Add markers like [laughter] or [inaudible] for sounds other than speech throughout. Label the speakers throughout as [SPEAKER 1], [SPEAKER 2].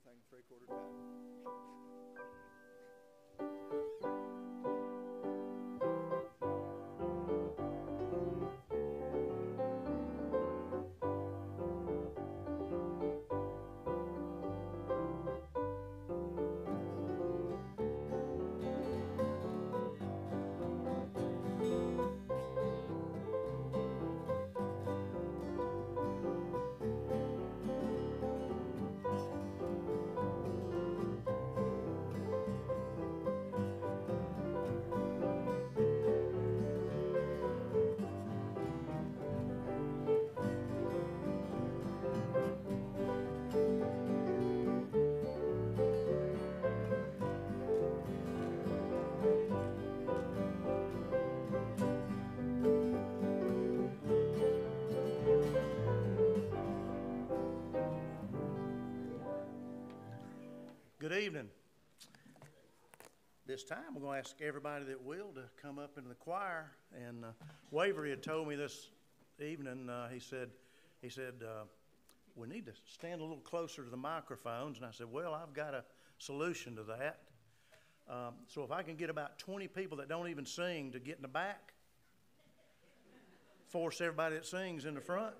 [SPEAKER 1] everything three quarter time.
[SPEAKER 2] This time, we're going to ask everybody that will to come up into the choir. And uh, Wavery had told me this evening, uh, he said, he said, uh, we need to stand a little closer to the microphones. And I said, well, I've got a solution to that. Um, so if I can get about 20 people that don't even sing to get in the back, force everybody that sings in the front.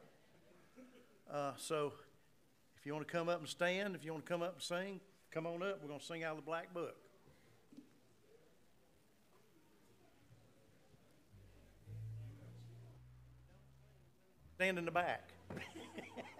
[SPEAKER 2] Uh, so if you want to come up and stand, if you want to come up and sing, come on up. We're going to sing out of the Black Book. Stand in the back. [laughs]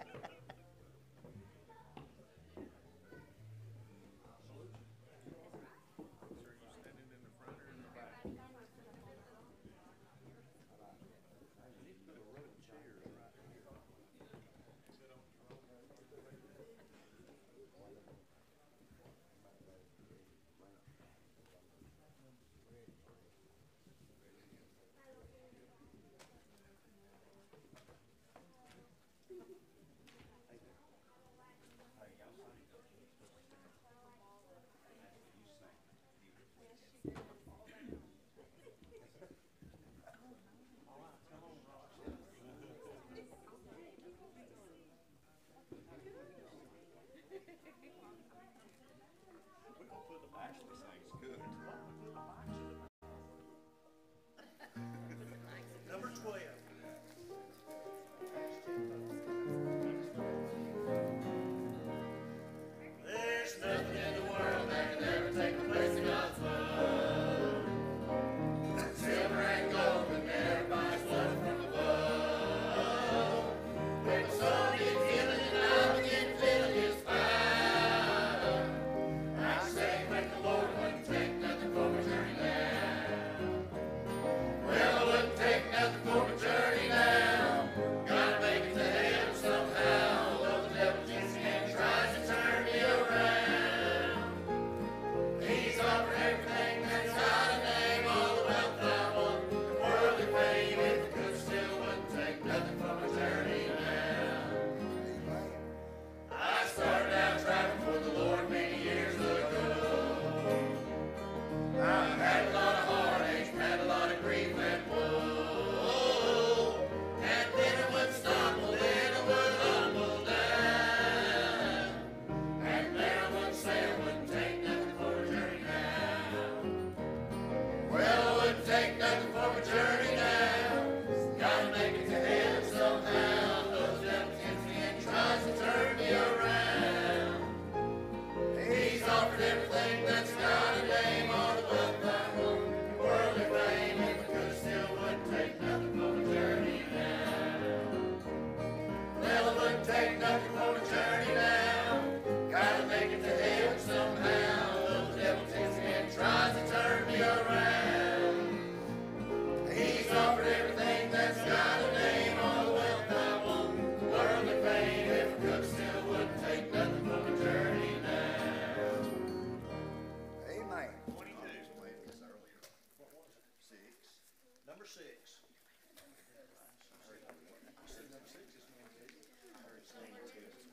[SPEAKER 3] Number six. Number six is.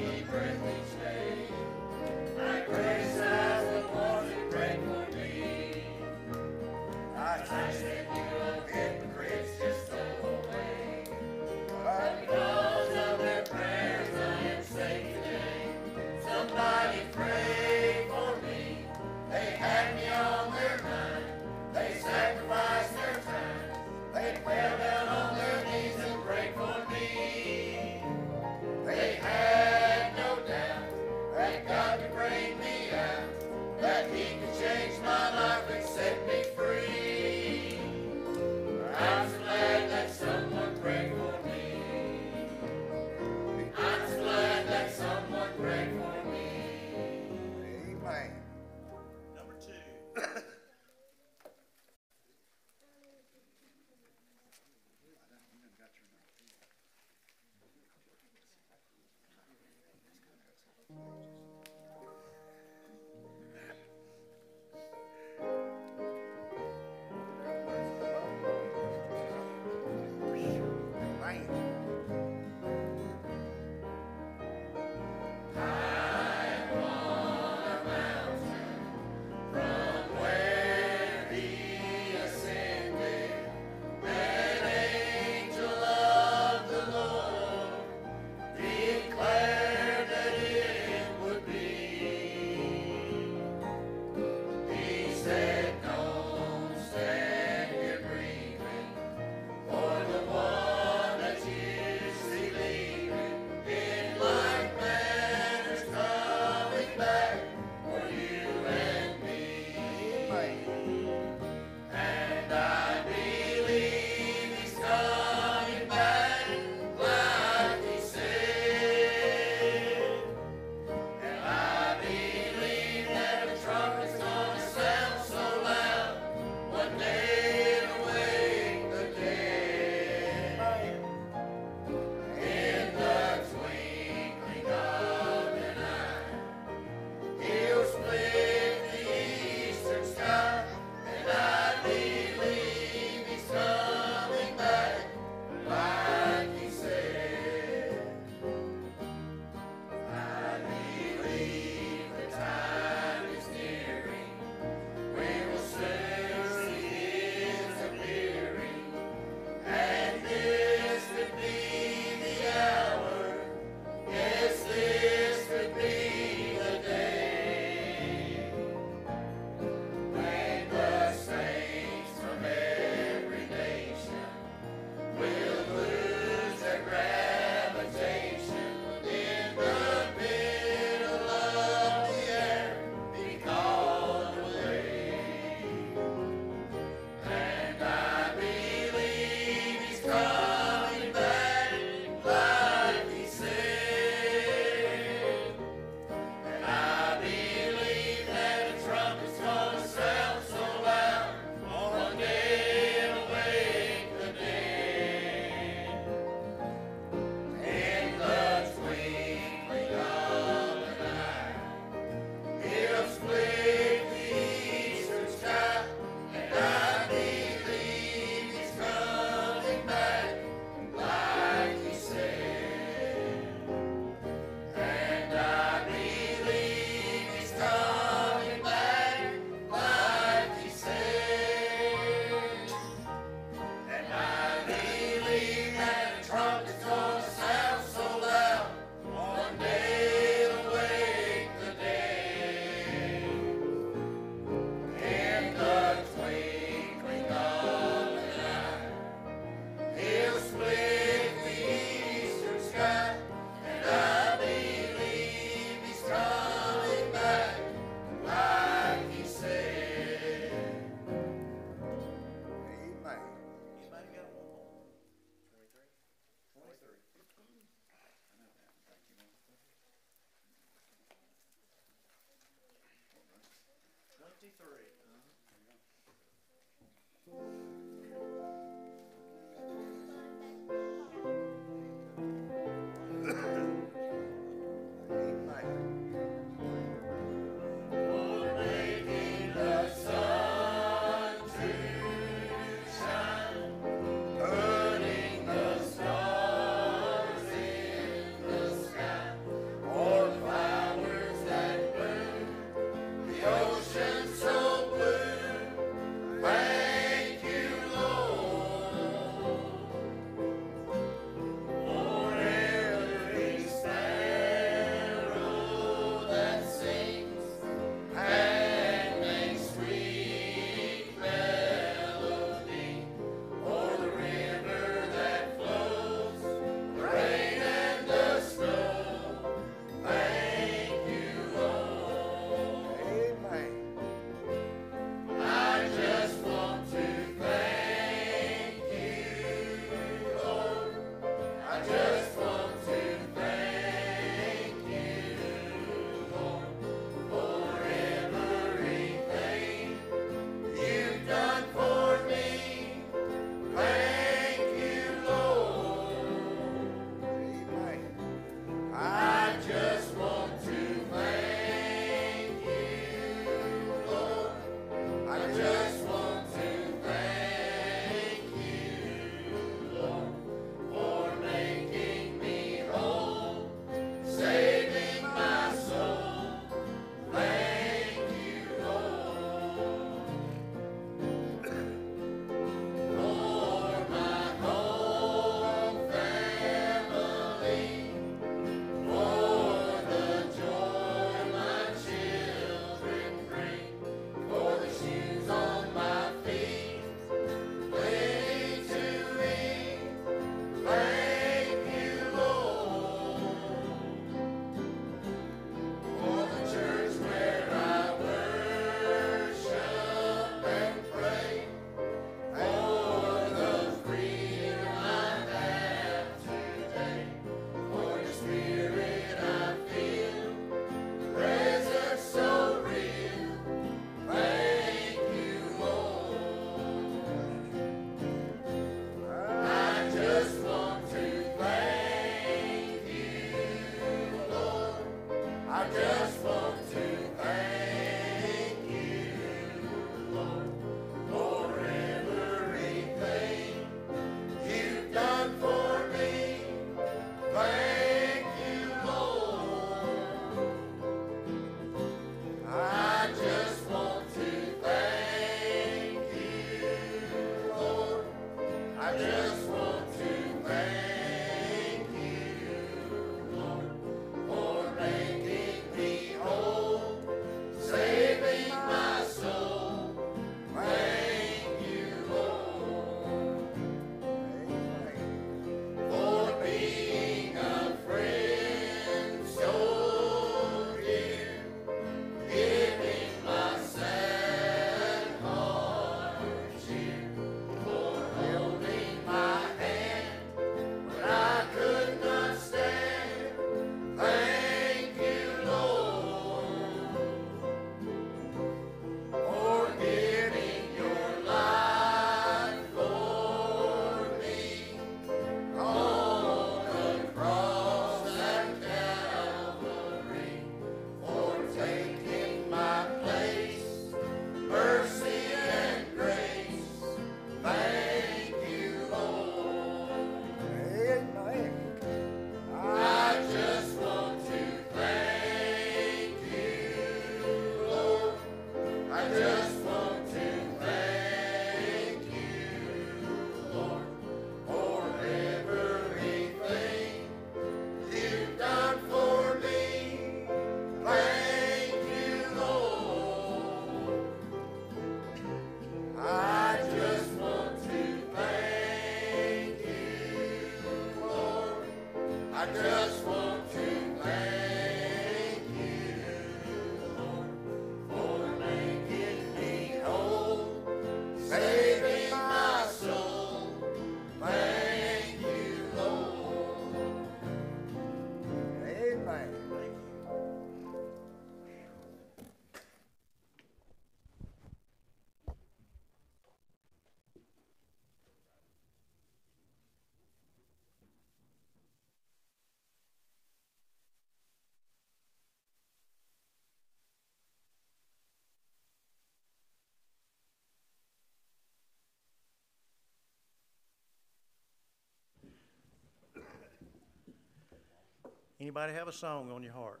[SPEAKER 3] Anybody have a song on your heart?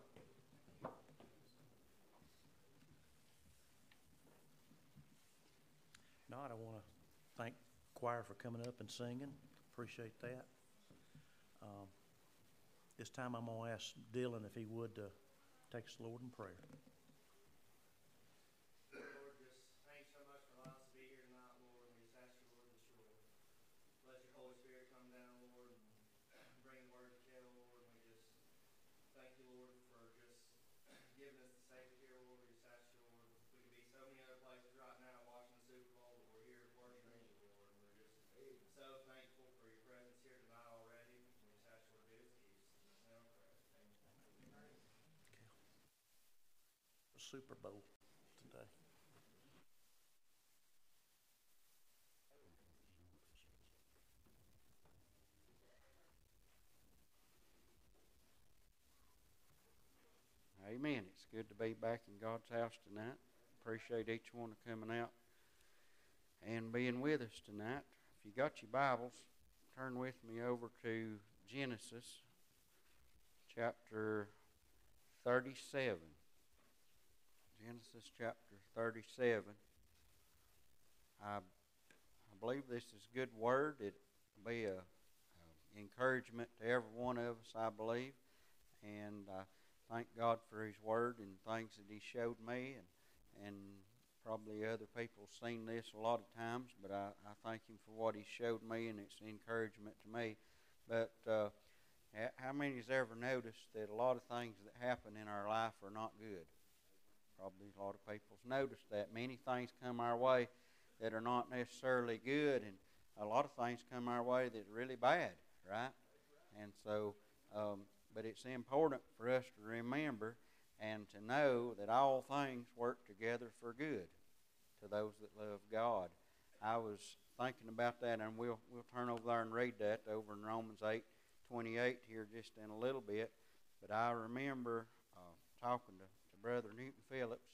[SPEAKER 3] Not, I want to thank choir for coming up and singing. Appreciate that. Um, This time I'm going to ask Dylan if he would uh, take us, Lord, in prayer.
[SPEAKER 4] Lord, just thanks so much for allowing us to be here tonight, Lord. And we just ask you, Lord, that you'll let your Holy Spirit come down, Lord, and bring the word to kill, Lord. And we just thank you, Lord, for just giving us the Savior here, Lord. We just ask you, Lord, we could be so many other places right now watching the Super Bowl, but we're here worshiping you, Lord. And we're just so thankful for your presence here tonight already. And we just ask you, Lord, to do this keeps. In our prayer. Amen.
[SPEAKER 3] Super Bowl today.
[SPEAKER 5] Amen. It's good to be back in God's house tonight. Appreciate each one of coming out and being with us tonight. If you got your Bibles, turn with me over to Genesis chapter 37. Genesis chapter 37. I, I believe this is a good word. It'll be a, encouragement to every one of us, I believe. And I thank God for His Word and things that He showed me, and and probably other people have seen this a lot of times, but I, I thank Him for what He showed me, and it's an encouragement to me. But uh, how many has ever noticed that a lot of things that happen in our life are not good? Probably a lot of people's noticed that. Many things come our way that are not necessarily good, and a lot of things come our way that are really bad, right? And so, um, but it's important for us to remember and to know that all things work together for good to those that love God. I was thinking about that, and we'll we'll turn over there and read that over in Romans eight twenty eight here just in a little bit. But I remember uh, talking to, to Brother Newton Phillips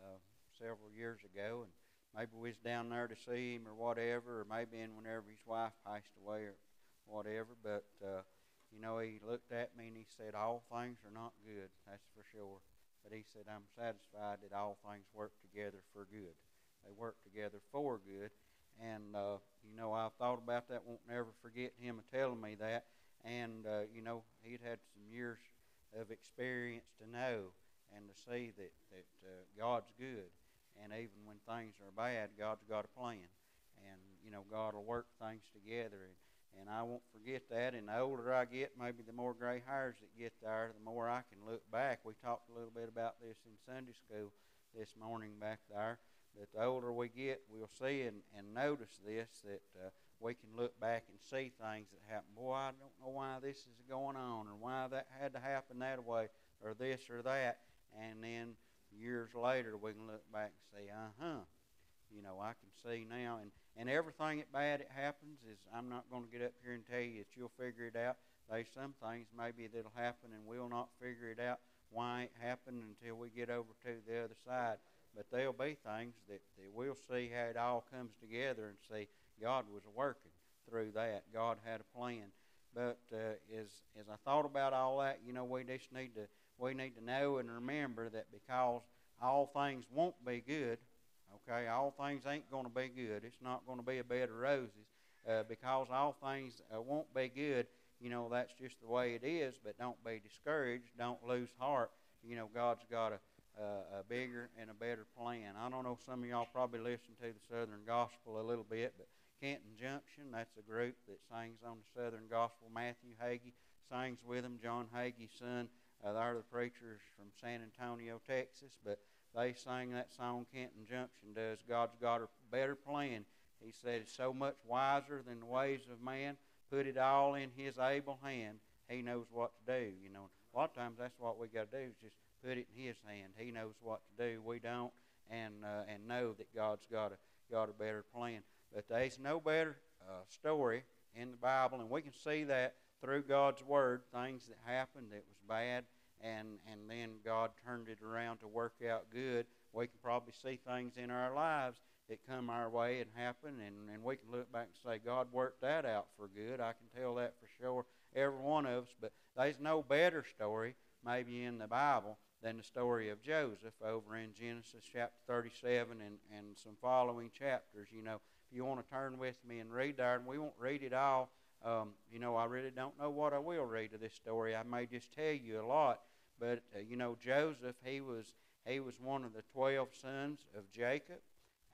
[SPEAKER 5] uh, several years ago, and maybe we was down there to see him or whatever, or maybe in whenever his wife passed away or whatever. But uh, you know, he looked at me and he said, All things are not good, that's for sure. But he said, I'm satisfied that all things work together for good. They work together for good. And, uh, you know, I've thought about that, won't never forget him telling me that. And, uh, you know, he'd had some years of experience to know and to see that, that uh, God's good. And even when things are bad, God's got a plan. And, you know, God will work things together. And, and I won't forget that. And the older I get, maybe the more gray hairs that get there, the more I can look back. We talked a little bit about this in Sunday school this morning back there. But the older we get, we'll see and, and notice this that uh, we can look back and see things that happen. Boy, I don't know why this is going on or why that had to happen that way or this or that. And then years later, we can look back and say, uh huh. You know, I can see now. And and everything that bad that happens is I'm not going to get up here and tell you that you'll figure it out. There's some things maybe that'll happen and we'll not figure it out why it happened until we get over to the other side. But there'll be things that, that we'll see how it all comes together and see God was working through that. God had a plan. But uh, as as I thought about all that, you know, we just need to we need to know and remember that because all things won't be good, Okay, all things ain't going to be good. It's not going to be a bed of roses uh, because all things uh, won't be good. You know, that's just the way it is. But don't be discouraged. Don't lose heart. You know, God's got a, a, a bigger and a better plan. I don't know. Some of y'all probably listen to the Southern Gospel a little bit, but Canton Junction, that's a group that sings on the Southern Gospel. Matthew Hagee sings with them. John Hagee's son. Uh, they're the preachers from San Antonio, Texas. But they sang that song Canton Junction does. God's got a better plan. He said it's so much wiser than the ways of man. Put it all in His able hand. He knows what to do. You know, a lot of times that's what we got to do is just put it in His hand. He knows what to do. We don't, and uh, and know that God's got a got a better plan. But there's no better uh, story in the Bible, and we can see that through God's Word. Things that happened that was bad and and then God turned it around to work out good. We can probably see things in our lives that come our way and happen, and, and we can look back and say, God worked that out for good. I can tell that for sure. every one of us, but there's no better story maybe in the Bible than the story of Joseph over in Genesis chapter 37 and, and some following chapters. You know, if you want to turn with me and read there, and we won't read it all. Um, you know, I really don't know what I will read of this story. I may just tell you a lot, but uh, you know, Joseph, he was he was one of the twelve sons of Jacob,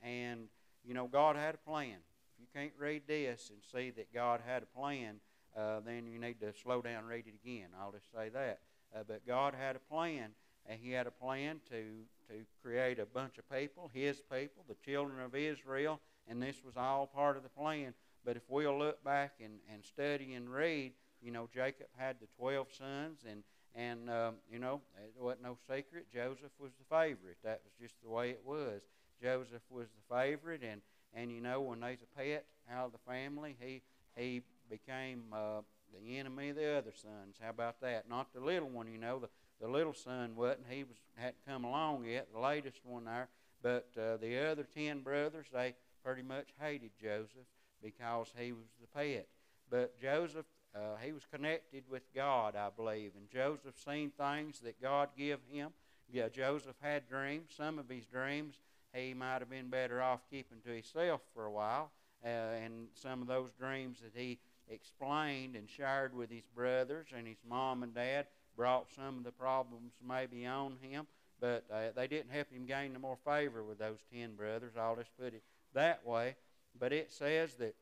[SPEAKER 5] and you know, God had a plan. If you can't read this and see that God had a plan, uh, then you need to slow down and read it again. I'll just say that. Uh, but God had a plan, and He had a plan to to create a bunch of people, His people, the children of Israel, and this was all part of the plan. But if we'll look back and, and study and read, you know, Jacob had the 12 sons, and, and um, you know, it wasn't no secret. Joseph was the favorite. That was just the way it was. Joseph was the favorite, and, and you know, when there's a pet out of the family, he, he became uh, the enemy of the other sons. How about that? Not the little one, you know. The, the little son wasn't. He was hadn't come along yet, the latest one there. But uh, the other ten brothers, they pretty much hated Joseph because he was the pet. But Joseph, uh, he was connected with God, I believe, and Joseph seen things that God give him. Yeah, Joseph had dreams. Some of his dreams he might have been better off keeping to himself for a while. Uh, and some of those dreams that he explained and shared with his brothers and his mom and dad brought some of the problems maybe on him. But uh, they didn't help him gain no more favor with those ten brothers. I'll just put it that way. But it says that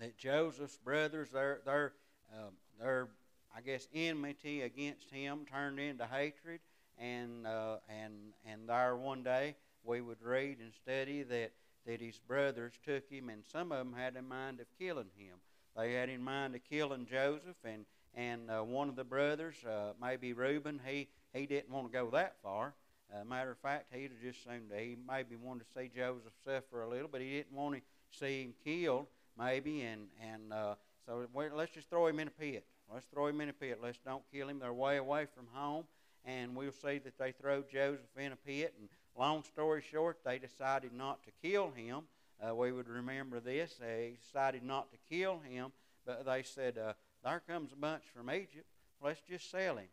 [SPEAKER 5] that Joseph's brothers, their their um, their I guess enmity against him turned into hatred, and uh, and and there one day we would read and study that that his brothers took him, and some of them had in mind of killing him. They had in mind of killing Joseph, and and uh, one of the brothers, uh, maybe Reuben, he he didn't want to go that far. Uh, matter of fact, he'd have just seemed to, he maybe wanted to see Joseph suffer a little, but he didn't want to see him killed, maybe. And and uh, so let's just throw him in a pit. Let's throw him in a pit. Let's don't kill him. They're way away from home, and we'll see that they throw Joseph in a pit. And long story short, they decided not to kill him. Uh, we would remember this. They decided not to kill him, but they said, uh, "There comes a bunch from Egypt. Let's just sell him.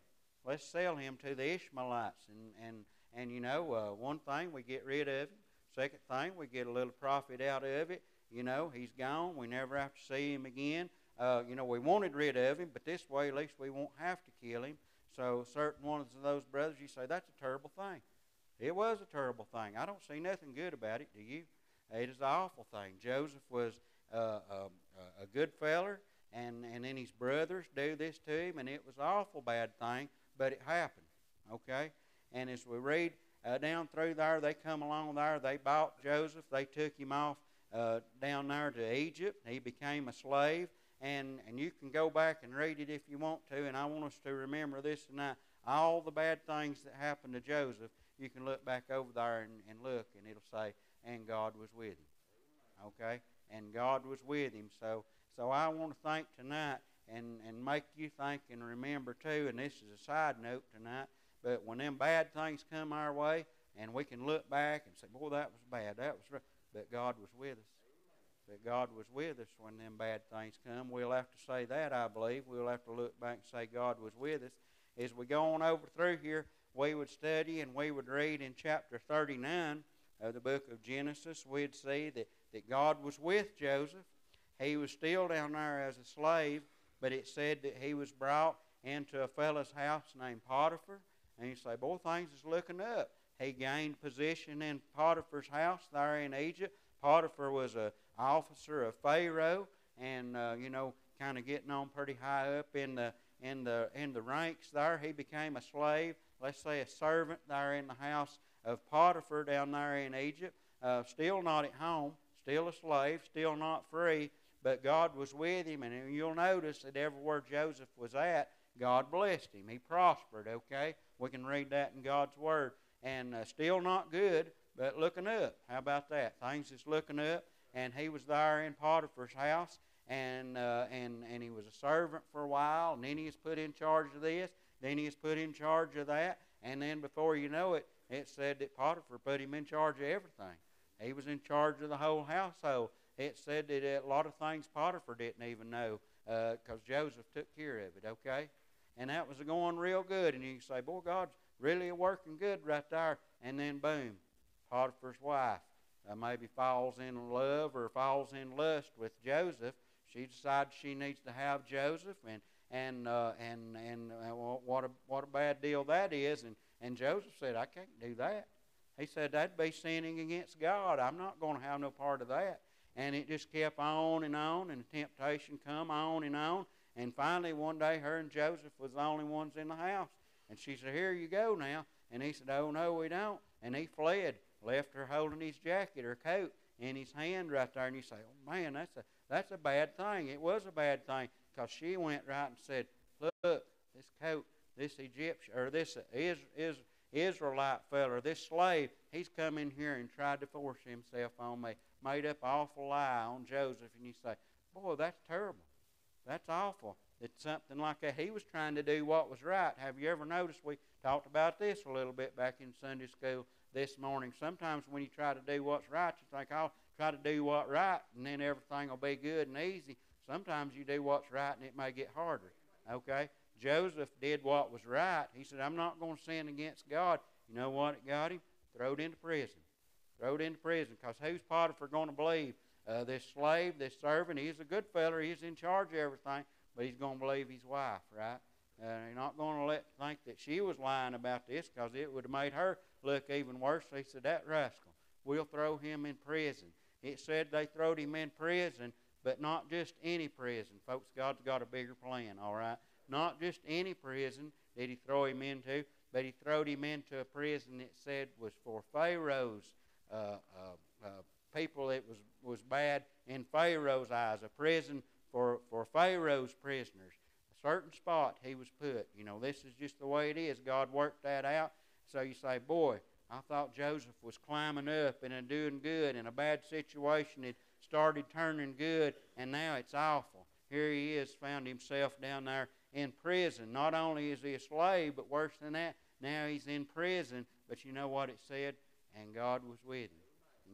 [SPEAKER 5] Let's sell him to the Ishmaelites." And and and you know, uh, one thing we get rid of him. Second thing, we get a little profit out of it. You know, he's gone. We never have to see him again. Uh, you know, we wanted rid of him, but this way, at least we won't have to kill him. So, certain ones of those brothers, you say that's a terrible thing. It was a terrible thing. I don't see nothing good about it. Do you? It is an awful thing. Joseph was uh, a, a good feller, and and then his brothers do this to him, and it was an awful bad thing. But it happened. Okay. And as we read uh, down through there, they come along there. They bought Joseph. They took him off uh, down there to Egypt. He became a slave. And, and you can go back and read it if you want to. And I want us to remember this tonight. All the bad things that happened to Joseph, you can look back over there and, and look, and it'll say, and God was with him. Okay? And God was with him. So, so I want to thank tonight and, and make you think and remember too, and this is a side note tonight, but when them bad things come our way, and we can look back and say, boy, that was bad, that was right. But God was with us. But God was with us when them bad things come. We'll have to say that, I believe. We'll have to look back and say God was with us. As we go on over through here, we would study and we would read in chapter 39 of the book of Genesis, we'd see that, that God was with Joseph. He was still down there as a slave, but it said that he was brought into a fellow's house named Potiphar. And you say, boy, things is looking up. He gained position in Potiphar's house there in Egypt. Potiphar was an officer of Pharaoh, and uh, you know, kind of getting on pretty high up in the in the in the ranks there. He became a slave, let's say a servant there in the house of Potiphar down there in Egypt. Uh, still not at home, still a slave, still not free, but God was with him, and you'll notice that everywhere Joseph was at, God blessed him. He prospered. Okay, we can read that in God's Word and uh, still not good, but looking up. How about that? Things is looking up, and he was there in Potiphar's house, and uh, and and he was a servant for a while, and then he was put in charge of this, then he was put in charge of that, and then before you know it, it said that Potiphar put him in charge of everything. He was in charge of the whole household. it said that a lot of things Potiphar didn't even know because Joseph took care of it, okay? And that was going real good. And you say, boy, God's really working good right there. And then, boom, Potiphar's wife uh, maybe falls in love or falls in lust with Joseph. She decides she needs to have Joseph, and and uh, and and uh, what a what a bad deal that is. And and Joseph said, I can't do that. He said that'd be sinning against God. I'm not going to have no part of that. And it just kept on and on, and the temptation come on and on. And finally, one day, her and Joseph was the only ones in the house. And she said, Here you go now. And he said, Oh, no, we don't. And he fled, left her holding his jacket or coat in his hand right there. And you say, Oh, man, that's a, that's a bad thing. It was a bad thing because she went right and said, Look, this coat, this Egyptian, or this is, is, Israelite feller, this slave, he's come in here and tried to force himself on me, made up an awful lie on Joseph. And you say, Boy, that's terrible. That's awful. It's something like that. He was trying to do what was right. Have you ever noticed? We talked about this a little bit back in Sunday school this morning. Sometimes when you try to do what's right, you think, I'll try to do what's right, and then everything will be good and easy. Sometimes you do what's right, and it may get harder. Okay? Joseph did what was right. He said, I'm not going to sin against God. You know what it got him? Throw it into prison. Throw it into prison. Because who's Potiphar going to believe? Uh, this slave, this servant, he's a good feller. He's in charge of everything, but he's going to believe his wife, right? Uh, he's not going to let think that she was lying about this because it would have made her look even worse. He said, That rascal, we'll throw him in prison. It said they throwed him in prison, but not just any prison. Folks, God's got a bigger plan, all right? Not just any prison did he throw him into, but he throwed him into a prison that said was for Pharaoh's uh, uh, uh, people it was, was bad in Pharaoh's eyes, a prison for, for Pharaoh's prisoners. A certain spot he was put. You know, this is just the way it is. God worked that out. So you say, boy, I thought Joseph was climbing up and doing good, in a bad situation had started turning good, and now it's awful. Here he is, found himself down there in prison. Not only is he a slave, but worse than that, now he's in prison. But you know what it said? And God was with him.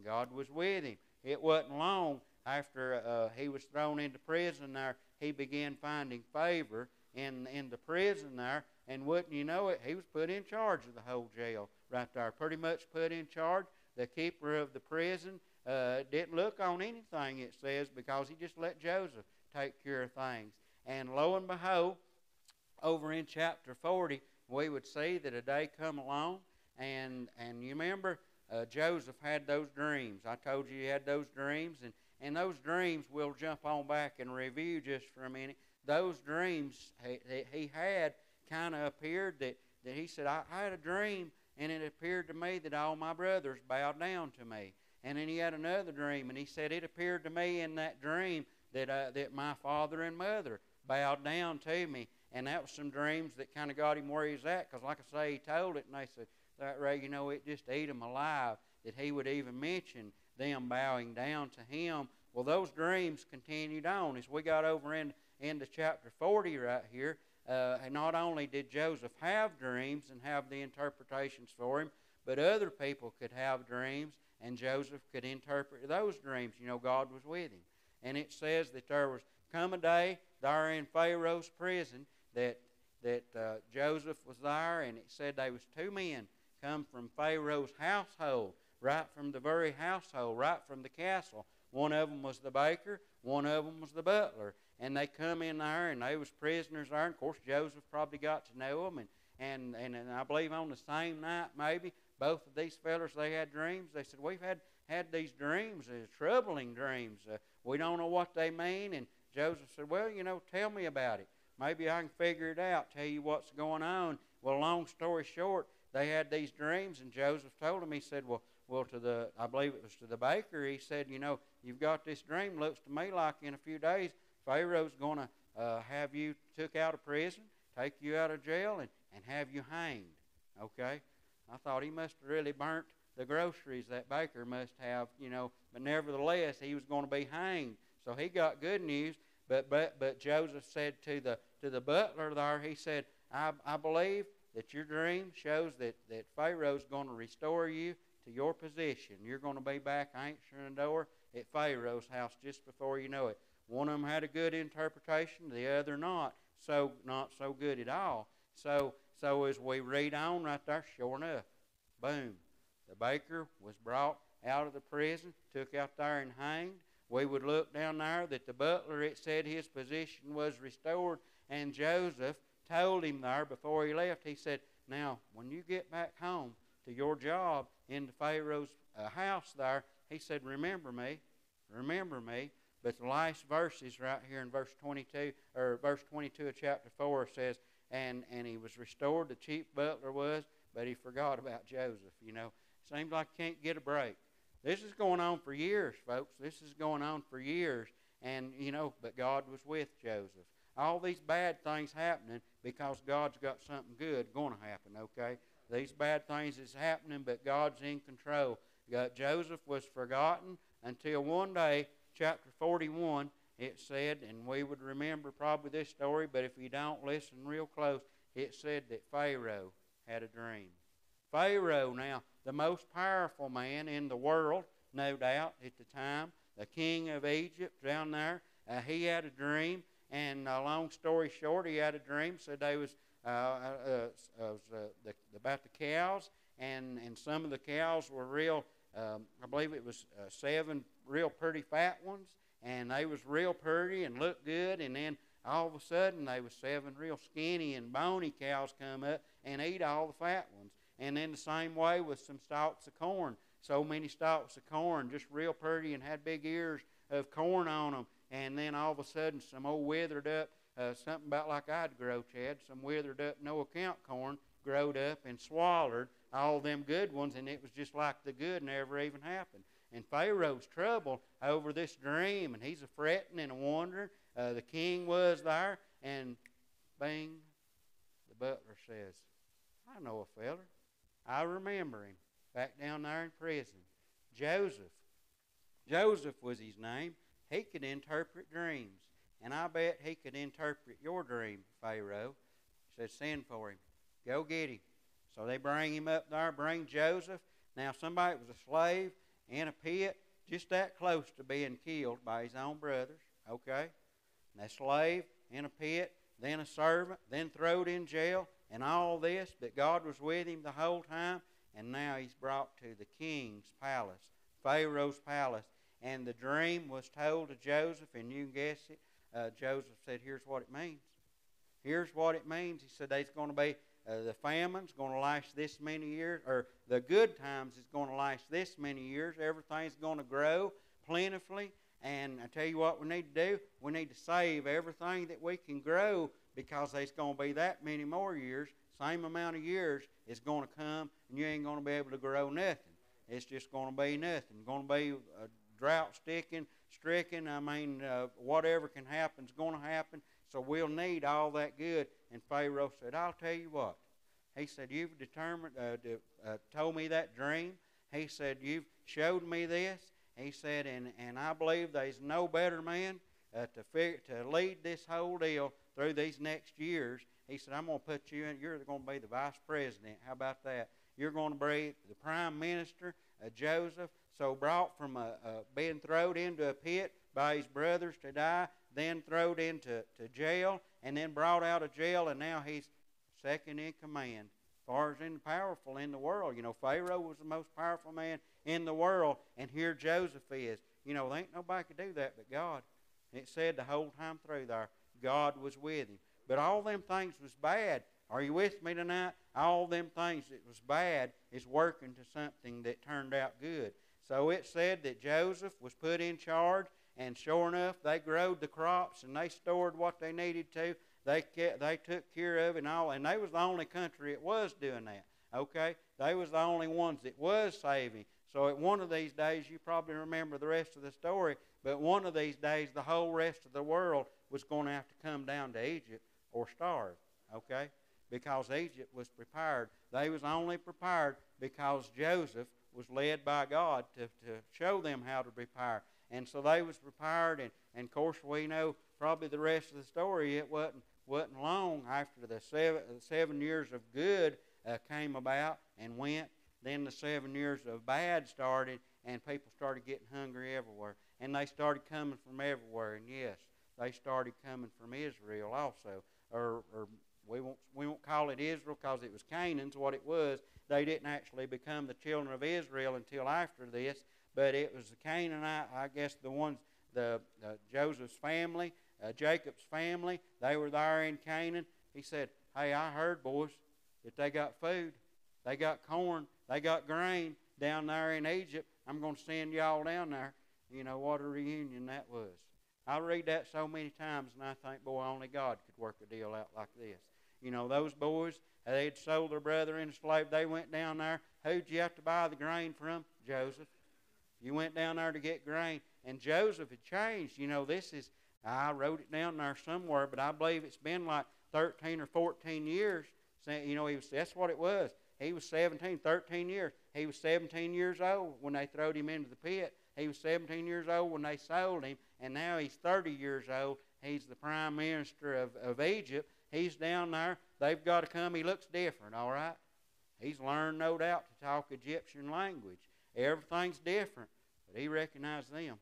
[SPEAKER 5] God was with him. It wasn't long after uh, he was thrown into prison there, he began finding favor in, in the prison there. And wouldn't you know it, he was put in charge of the whole jail right there. Pretty much put in charge. The keeper of the prison uh, didn't look on anything, it says, because he just let Joseph take care of things. And lo and behold, over in chapter 40, we would see that a day come along, and, and you remember uh, Joseph had those dreams. I told you he had those dreams, and, and those dreams we'll jump on back and review just for a minute. Those dreams he, he had kind of appeared that, that he said, I, I had a dream, and it appeared to me that all my brothers bowed down to me. And then he had another dream, and he said, It appeared to me in that dream that, uh, that my father and mother bowed down to me. And that was some dreams that kind of got him where he's at. Because, like I say, he told it, and they said, that Ray, you know, it just ate him alive that he would even mention them bowing down to him. Well, those dreams continued on as we got over in, into chapter 40 right here. Uh, and not only did Joseph have dreams and have the interpretations for him, but other people could have dreams, and Joseph could interpret those dreams. You know, God was with him. And it says that there was come a day there in Pharaoh's prison that that uh, Joseph was there, and it said there was two men come from Pharaoh's household, right from the very household, right from the castle. One of them was the baker, one of them was the butler, and they come in there, and they was prisoners there. And of course, Joseph probably got to know them, and and and, and I believe on the same night, maybe both of these fellers they had dreams. They said we've had had these dreams, uh, troubling dreams. Uh, we don't know what they mean, and Joseph said, Well, you know, tell me about it. Maybe I can figure it out, tell you what's going on. Well, long story short, they had these dreams, and Joseph told him, he said, Well, well, to the, I believe it was to the baker, he said, You know, you've got this dream. Looks to me like in a few days, Pharaoh's going to uh, have you took out of prison, take you out of jail, and, and have you hanged. Okay? I thought he must have really burnt the groceries that baker must have, you know, but nevertheless, he was going to be hanged. So he got good news. But, but, but Joseph said to the, to the butler there, he said, I, I believe that your dream shows that, that Pharaoh's going to restore you to your position. You're going to be back answering the door at Pharaoh's house just before you know it. One of them had a good interpretation, the other not so not so good at all. So so as we read on right there, sure enough, boom, the baker was brought out of the prison, took out there and hanged. We would look down there that the butler, it said his position was restored, and Joseph told him there before he left, he said, Now, when you get back home to your job in the Pharaoh's uh, house there, he said, Remember me, remember me. But the last verses right here in verse 22, or verse 22 of chapter 4 says, and, and he was restored, the chief butler was, but he forgot about Joseph, you know. Seems like can't get a break. This is going on for years, folks. This is going on for years. And, you know, but God was with Joseph. All these bad things happening because God's got something good going to happen, okay? These bad things is happening, but God's in control. Joseph was forgotten until one day, chapter 41, it said, and we would remember probably this story, but if you don't listen real close, it said that Pharaoh had a dream. Pharaoh, now, the most powerful man in the world, no doubt, at the time, the king of Egypt down there, uh, he had a dream, and uh, long story short, he had a dream, said they was, uh, uh, was uh, the, about the cows, and, and some of the cows were real, um, I believe it was uh, seven real pretty fat ones, and they was real pretty and looked good, and then all of a sudden they was seven real skinny and bony cows come up and eat all the fat ones. And then the same way with some stalks of corn. So many stalks of corn, just real pretty and had big ears of corn on them. And then all of a sudden some old withered up, uh, something about like I'd grow, Chad, some withered up, no account corn growed up and swallowed all them good ones, and it was just like the good never even happened. And Pharaoh's troubled over this dream, and he's a fretting and a wondering. Uh, the king was there, and bing, the butler says, I know a feller. I remember him back down there in prison. Joseph. Joseph was his name. He could interpret dreams. And I bet he could interpret your dream, Pharaoh. He said, Send for him. Go get him. So they bring him up there, bring Joseph. Now, somebody was a slave in a pit just that close to being killed by his own brothers, okay? And a slave in a pit, then a servant, then thrown in jail, and all this, but God was with him the whole time, and now he's brought to the king's palace, Pharaoh's palace. And the dream was told to Joseph, and you can guess it. Uh, Joseph said, Here's what it means. Here's what it means. He said, There's going to be uh, the famine's going to last this many years, or the good times is going to last this many years. Everything's going to grow plentifully. And I tell you what we need to do. We need to save everything that we can grow because there's going to be that many more years. Same amount of years is going to come, and you ain't going to be able to grow nothing. It's just going to be nothing. Going to be a drought sticking, stricken. I mean, uh, whatever can happen is going to happen. So we'll need all that good. And Pharaoh said, I'll tell you what. He said, You've determined, uh, to, uh, told me that dream. He said, You've showed me this. He said, And, and I believe there's no better man uh, to, to lead this whole deal through these next years. He said, I'm going to put you in, you're going to be the vice president. How about that? You're going to be the prime minister, uh, Joseph. So brought from a, being thrown into a pit by his brothers to die, then thrown into to jail, and then brought out of jail, and now he's second in command. Far as in powerful in the world, you know, Pharaoh was the most powerful man in the world, and here Joseph is. You know, there ain't nobody could do that but God. It said the whole time through there, God was with him. But all them things was bad. Are you with me tonight? All them things that was bad is working to something that turned out good. So it said that Joseph was put in charge, and sure enough, they growed the crops and they stored what they needed to. They kept, they took care of it and all, and they was the only country that was doing that. Okay, they was the only ones that was saving. So at one of these days, you probably remember the rest of the story. But one of these days, the whole rest of the world was going to have to come down to Egypt or starve. Okay, because Egypt was prepared. They was only prepared because Joseph was led by God to, to show them how to prepare. And so they was prepared, and, and of course we know probably the rest of the story. It wasn't wasn't long after the seven, seven years of good uh, came about and went. Then the seven years of bad started, and people started getting hungry everywhere. And they started coming from everywhere. And yes, they started coming from Israel also. Or, or we, won't, we won't call it Israel because it was Canaan's what it was. They didn't actually become the children of Israel until after this, but it was the Canaanite, I guess the ones, the, the Joseph's family, uh, Jacob's family, they were there in Canaan. He said, Hey, I heard, boys, that they got food. They got corn. They got grain down there in Egypt. I'm going to send y'all down there. You know, what a reunion that was. I read that so many times, and I think, boy, only God could work a deal out like this. You know, those boys, they had sold their brother into slave. They went down there. Who'd you have to buy the grain from? Joseph. You went down there to get grain. And Joseph had changed. You know, this is, I wrote it down there somewhere, but I believe it's been like 13 or 14 years. You know, he was, that's what it was. He was 17, 13 years. He was 17 years old when they throwed him into the pit. He was 17 years old when they sold him, and now he's 30 years old. He's the prime minister of, of Egypt. He's down there. They've got to come. He looks different, all right? He's learned, no doubt, to talk Egyptian language. Everything's different, but he recognized them,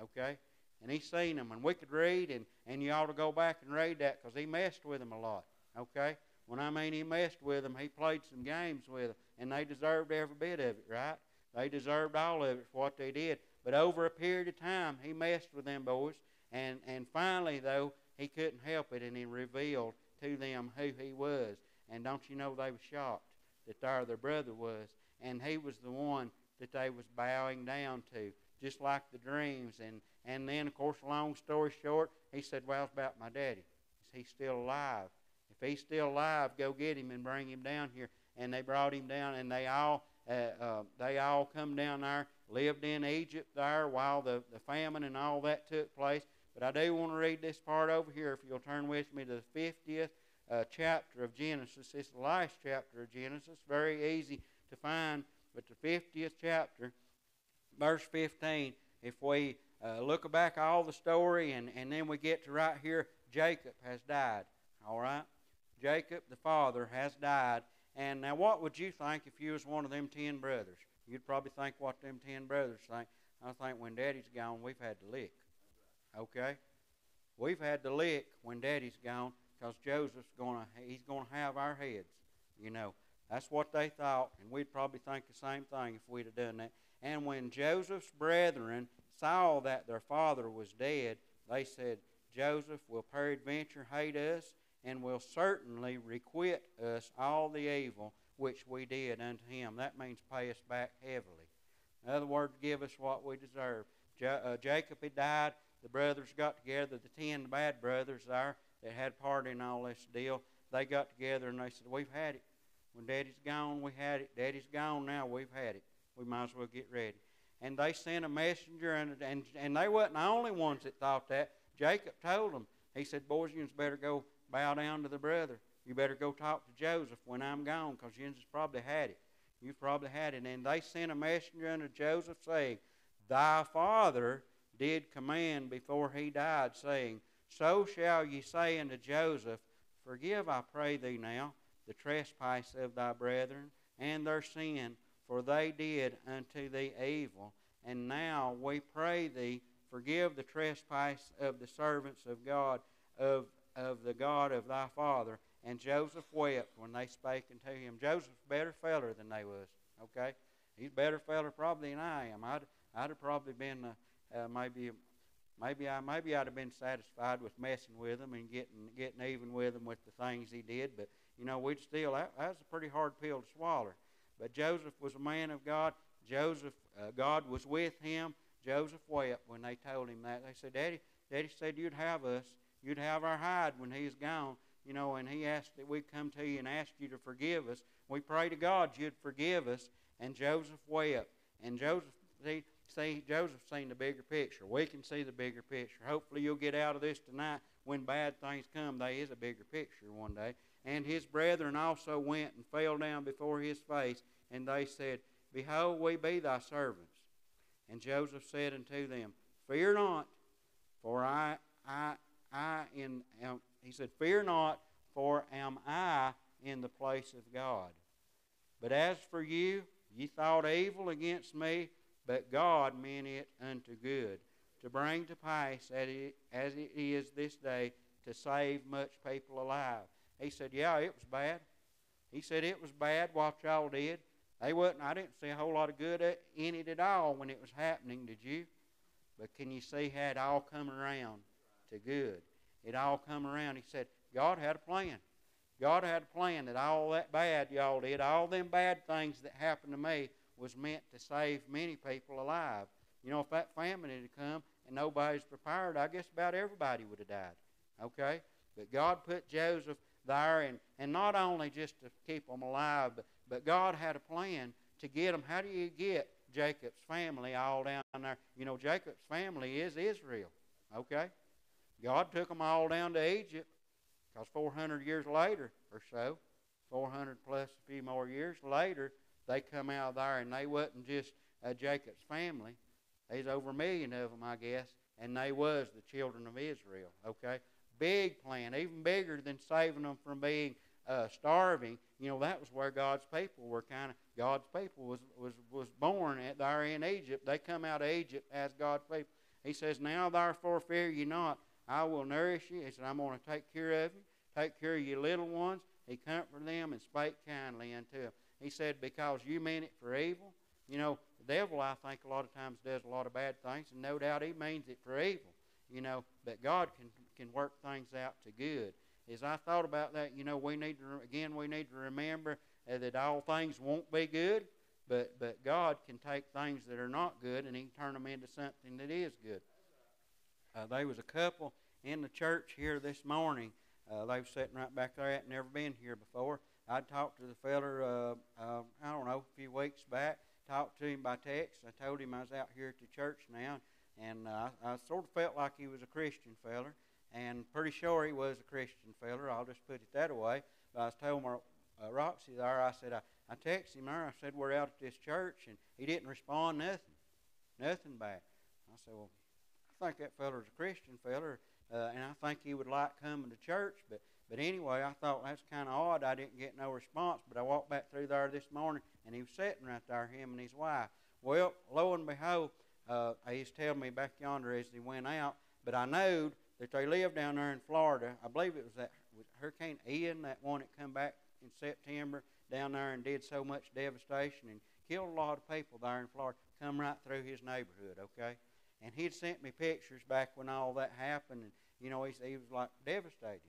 [SPEAKER 5] okay? And he's seen them. And we could read, and, and you ought to go back and read that because he messed with them a lot, okay? When I mean he messed with them, he played some games with them, and they deserved every bit of it, right? They deserved all of it for what they did. But over a period of time, he messed with them boys, and, and finally, though, he couldn't help it, and he revealed to them who he was. And don't you know they were shocked that there their brother was, and he was the one that they was bowing down to, just like the dreams. And and then, of course, long story short, he said, "Well, it's about my daddy. Is he still alive? If he's still alive, go get him and bring him down here." And they brought him down, and they all uh, uh, they all come down there, lived in Egypt there while the, the famine and all that took place. But I do want to read this part over here, if you'll turn with me to the 50th uh, chapter of Genesis. It's the last chapter of Genesis. Very easy to find, but the 50th chapter, verse 15, if we uh, look back all the story and, and then we get to right here, Jacob has died. All right? Jacob, the father, has died. And now, what would you think if you was one of them ten brothers? You'd probably think what them ten brothers think. I think when Daddy's gone, we've had to lick. Okay? We've had to lick when Daddy's gone because Joseph's going to he's going to have our heads. You know, that's what they thought, and we'd probably think the same thing if we'd have done that. And when Joseph's brethren saw that their father was dead, they said, Joseph will peradventure hate us and will certainly requite us all the evil which we did unto him. That means pay us back heavily. In other words, give us what we deserve. Jo- uh, Jacob had died. The brothers got together, the ten bad brothers there that had part in all this deal. They got together and they said, We've had it. When Daddy's gone, we had it. Daddy's gone now, we've had it. We might as well get ready. And they sent a messenger, and, and, and they wasn't the only ones that thought that. Jacob told them, he said, Boys, you better go bow down to the brother. You better go talk to Joseph when I'm gone because you probably had it. You've probably had it. And they sent a messenger unto Joseph saying, Thy father did command before he died, saying, So shall ye say unto Joseph, Forgive, I pray thee now, the trespass of thy brethren and their sin, for they did unto thee evil. And now we pray thee, forgive the trespass of the servants of God, of of the God of thy father. And Joseph wept when they spake unto him. Joseph's better feller than they was. Okay, he's better feller probably than I am. I'd I'd have probably been uh, uh, maybe maybe I maybe I'd have been satisfied with messing with him and getting getting even with him with the things he did. But you know we'd still that, that was a pretty hard pill to swallow. But Joseph was a man of God. Joseph uh, God was with him. Joseph wept when they told him that. They said, "Daddy, Daddy said you'd have us." You'd have our hide when he's gone, you know, and he asked that we'd come to you and ask you to forgive us. We pray to God you'd forgive us. And Joseph wept. And Joseph, see, see, Joseph's seen the bigger picture. We can see the bigger picture. Hopefully you'll get out of this tonight. When bad things come, there is a bigger picture one day. And his brethren also went and fell down before his face, and they said, Behold, we be thy servants. And Joseph said unto them, Fear not, for I, I I in am, he said, Fear not, for am I in the place of God. But as for you, ye thought evil against me but God meant it unto good, to bring to pass as it, as it is this day, to save much people alive. He said, Yeah, it was bad. He said it was bad what y'all did. They wasn't. I didn't see a whole lot of good in it at all when it was happening. Did you? But can you see how it all come around to good? It all come around. He said God had a plan. God had a plan that all that bad y'all did, all them bad things that happened to me, was meant to save many people alive. You know, if that famine had come and nobody's prepared, I guess about everybody would have died. Okay? But God put Joseph there, and, and not only just to keep them alive, but, but God had a plan to get them. How do you get Jacob's family all down there? You know, Jacob's family is Israel. Okay? God took them all down to Egypt because 400 years later or so, 400 plus a few more years later, they come out of there and they wasn't just uh, Jacob's family. There's over a million of them, I guess, and they was the children of Israel. Okay, big plan, even bigger than saving them from being uh, starving. You know, that was where God's people were kind of God's people was was was born at there in Egypt. They come out of Egypt as God's people. He says, "Now therefore fear ye not." I will nourish you. He said, I'm going to take care of you, take care of your little ones. He comforted them and spake kindly unto them. He said, Because you meant it for evil. You know, the devil, I think, a lot of times does a lot of bad things, and no doubt he means it for evil. You know, but God can, can work things out to good. As I thought about that, you know, we need to, again, we need to remember uh, that all things won't be good, but, but God can take things that are not good and He can turn them into something that is good. Uh, there was a couple in the church here this morning. Uh, they were sitting right back there, had never been here before. I talked to the feller, uh, uh, I don't know, a few weeks back. Talked to him by text. I told him I was out here at the church now, and uh, I, sort of felt like he was a Christian feller, and pretty sure he was a Christian feller. I'll just put it that way. But I was telling my, uh, Roxy there, I said, I, I texted him there. I said, we're out at this church, and he didn't respond nothing, nothing back. I said, well, I think that feller's a Christian feller, uh, and I think he would like coming to church. But but anyway, I thought that's kind of odd. I didn't get no response. But I walked back through there this morning, and he was sitting right there, him and his wife. Well, lo and behold, uh, he's telling me back yonder as he went out. But I knowed that they lived down there in Florida. I believe it was that was Hurricane Ian, that one that come back in September down there and did so much devastation and killed a lot of people there in Florida. Come right through his neighborhood, okay? And he'd sent me pictures back when all that happened, and you know he, he was like devastated.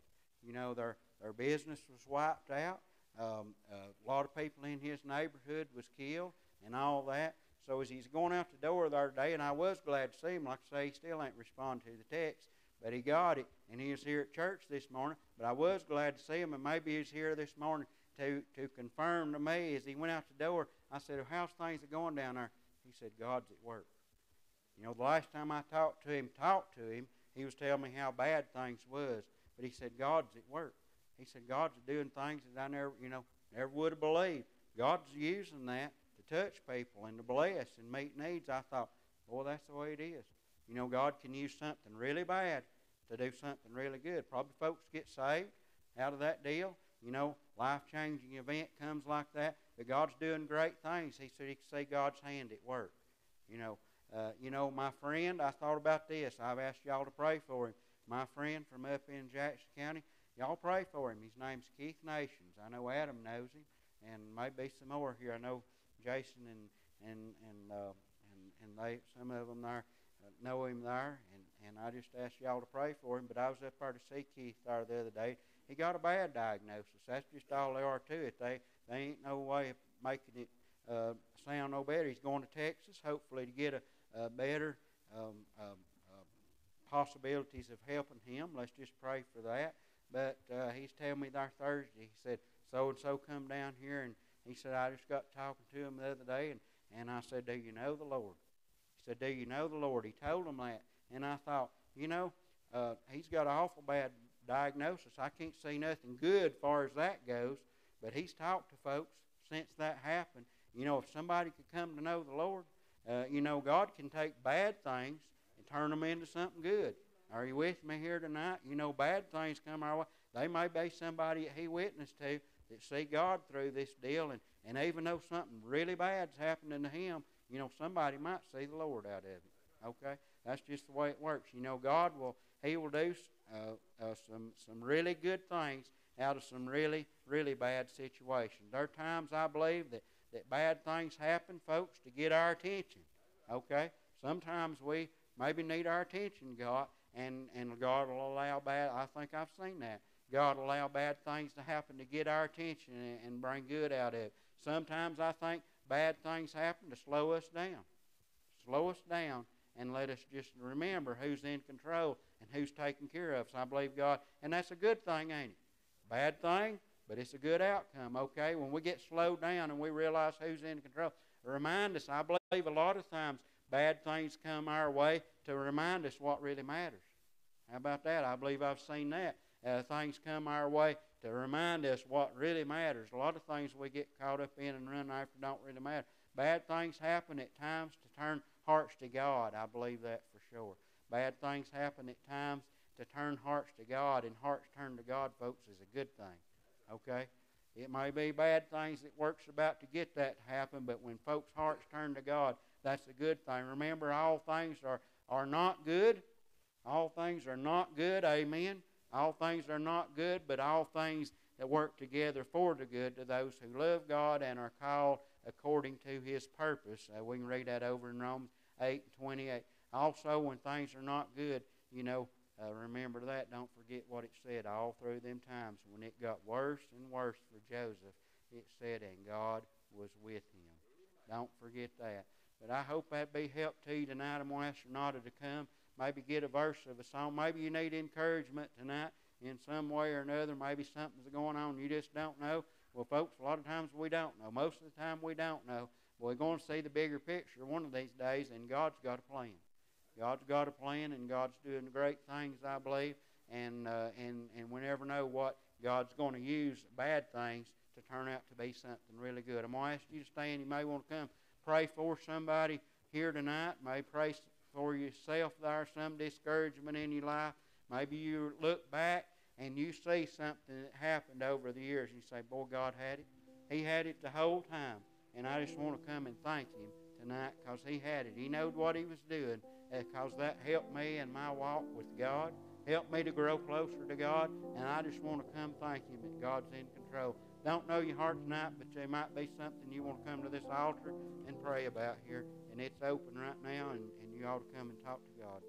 [SPEAKER 5] You know their their business was wiped out. Um, a lot of people in his neighborhood was killed, and all that. So as he's going out the door the other day, and I was glad to see him. Like I say, he still ain't responded to the text, but he got it, and he was here at church this morning. But I was glad to see him, and maybe he's here this morning to to confirm to me as he went out the door. I said, well, "How's things are going down there?" He said, "God's at work." You know, the last time I talked to him, talked to him, he was telling me how bad things was. But he said, God's at work. He said, God's doing things that I never, you know, never would have believed. God's using that to touch people and to bless and meet needs. I thought, boy, that's the way it is. You know, God can use something really bad to do something really good. Probably folks get saved out of that deal. You know, life changing event comes like that. But God's doing great things. He said he could see God's hand at work. You know, uh, you know, my friend, I thought about this. I've asked y'all to pray for him. My friend from up in Jackson County, y'all pray for him. His name's Keith Nations. I know Adam knows him, and maybe some more here. I know Jason and and and uh, and and they some of them there uh, know him there, and and I just asked y'all to pray for him. But I was up there to see Keith there the other day. He got a bad diagnosis. That's just all there are to it. They they ain't no way of making it uh, sound no better. He's going to Texas, hopefully to get a uh, better um, um, possibilities of helping him. Let's just pray for that. But uh, he's telling me there Thursday, he said, so and so come down here, and he said, I just got talking to him the other day, and, and I said, Do you know the Lord? He said, Do you know the Lord? He told him that. And I thought, you know, uh, he's got an awful bad diagnosis. I can't see nothing good far as that goes. But he's talked to folks since that happened. You know, if somebody could come to know the Lord, uh, you know, God can take bad things and turn them into something good. Are you with me here tonight? You know, bad things come our way. They may be somebody that He witnessed to that see God through this deal, and, and even though something really bad's happening to him, You know, somebody might see the Lord out of it. Okay, that's just the way it works. You know, God will He will do uh, uh, some some really good things out of some really really bad situations. There are times I believe that that bad things happen, folks, to get our attention. Okay, sometimes we maybe need our attention, God, and and God will allow bad. I think I've seen that. God allow bad things to happen to get our attention and, and bring good out of it. Sometimes I think bad things happen to slow us down, slow us down, and let us just remember who's in control and who's taking care of us. I believe God, and that's a good thing, ain't it? Bad thing, but it's a good outcome. Okay, when we get slowed down and we realize who's in control, remind us. I believe a lot of times bad things come our way to remind us what really matters. How about that? I believe I've seen that. Uh, things come our way to remind us what really matters. A lot of things we get caught up in and run after don't really matter. Bad things happen at times to turn hearts to God. I believe that for sure. Bad things happen at times to turn hearts to God, and hearts turned to God, folks, is a good thing. Okay? It may be bad things that works about to get that to happen, but when folks' hearts turn to God, that's a good thing. Remember, all things are, are not good. All things are not good. Amen. All things are not good, but all things that work together for the good to those who love God and are called according to his purpose. Uh, we can read that over in Romans 8 and 28. Also, when things are not good, you know, uh, remember that. Don't forget what it said all through them times. When it got worse and worse for Joseph, it said, and God was with him. Don't forget that. But I hope that be help to you tonight. I'm going to ask Renata to come maybe get a verse of a song. Maybe you need encouragement tonight in some way or another. Maybe something's going on you just don't know. Well, folks, a lot of times we don't know. Most of the time we don't know. But we're going to see the bigger picture one of these days, and God's got a plan. God's got a plan, and God's doing great things, I believe. And uh, and and we never know what God's going to use bad things to turn out to be something really good. I'm going to ask you to stand. You may want to come pray for somebody here tonight. May pray for yourself there, some discouragement in your life. Maybe you look back and you see something that happened over the years and you say, Boy, God had it. He had it the whole time. And I just want to come and thank Him tonight because He had it. He knew what He was doing uh, because that helped me in my walk with God, helped me to grow closer to God. And I just want to come thank Him that God's in control. Don't know your heart tonight, but there might be something you want to come to this altar and pray about here. And it's open right now, and, and you ought to come and talk to God.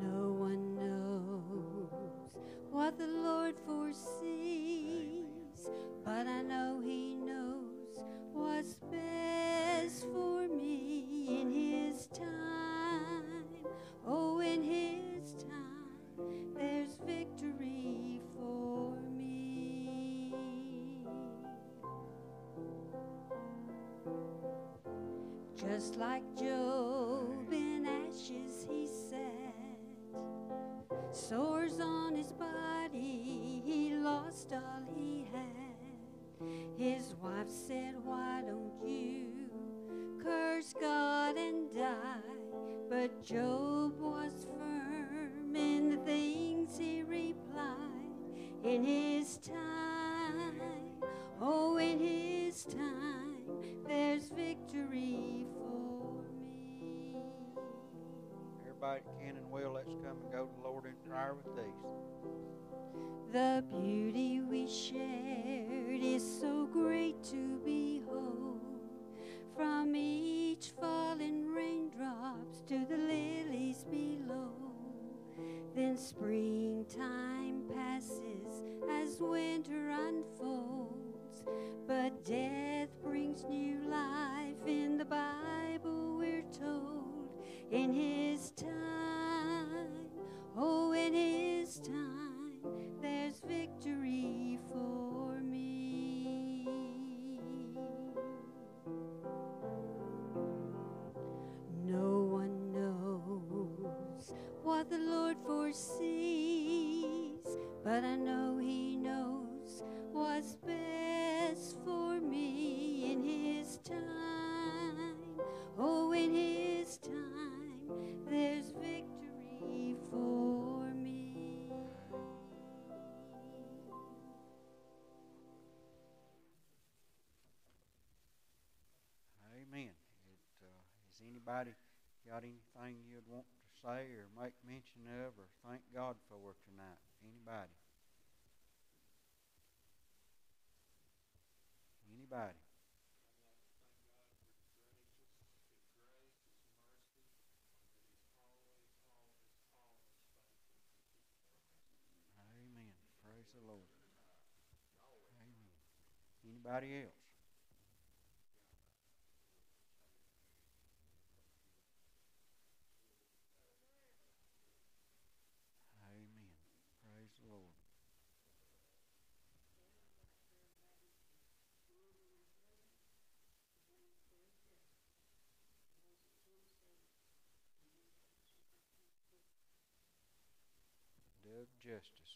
[SPEAKER 6] No one knows what the Lord foresees, but I know He knows what's best for me in His time. Oh, in His time, there's victory for me. Just like Job in ashes, he sat, sores on his body, he lost all he had. His wife said, Why don't you curse God and die? But Job was firm things he replied. In his time, oh, in his time, there's victory for me.
[SPEAKER 5] Everybody can and will, let's come and go to the Lord in prayer with these.
[SPEAKER 6] The beauty we shared is so great to behold. From each falling raindrops to the lilies below. Then springtime passes as winter unfolds. But death brings new life in the Bible, we're told. In His time, oh, in His time, there's victory for what the Lord foresees, but I know He knows what's best for me in His time. Oh, in His time, there's victory for me. Amen.
[SPEAKER 5] It, uh, has anybody got anything you'd want? Say or make mention of or thank God for tonight? Anybody? Anybody? Amen. Praise the Lord. Amen. Anybody else? Justice.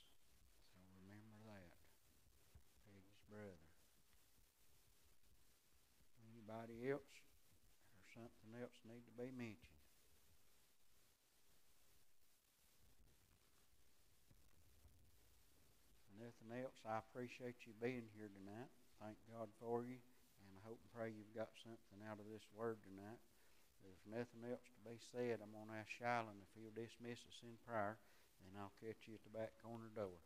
[SPEAKER 5] So remember that. Peggy's brother. Anybody else? Or something else need to be mentioned? Nothing else. I appreciate you being here tonight. Thank God for you. And I hope and pray you've got something out of this word tonight. If nothing else to be said, I'm going to ask Shiloh if he'll dismiss us in prayer, and I'll catch you at the back corner door.